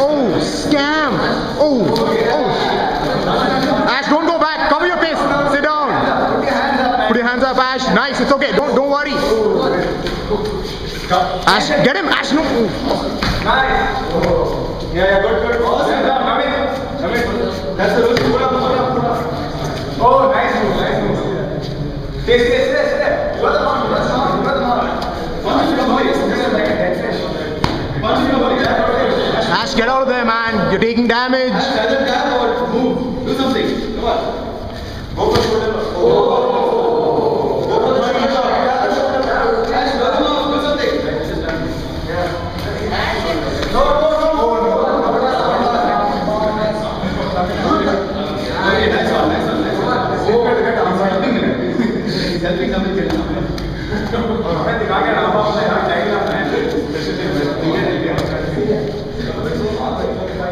Oh, scam. Oh, oh. Ash, don't go back. Cover your face. Sit down. Put your hands up, Ash. Nice. It's okay. Don't don't worry. Ash, get him. Ash, no. Yeah, yeah, good, good. Oh, awesome. Come in. Come in. That's the rules. Put up, put up, put up. Oh, nice move, nice move. Stay, stay, stay, stay. You are the man, you are the man, you are the man. Punch in your body. This is like a dead fish. Punch in your body. Yeah, okay. Ash, get out of there, man. You're taking damage. Up, tap or move. Do something. Come on. Go for shoulder. Oh. Go for the shoulder. Yeah, the shoulder. Ash,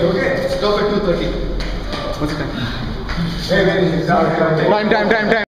30, okay? Stop at 2.30. What's the time? Hey, time, time, time.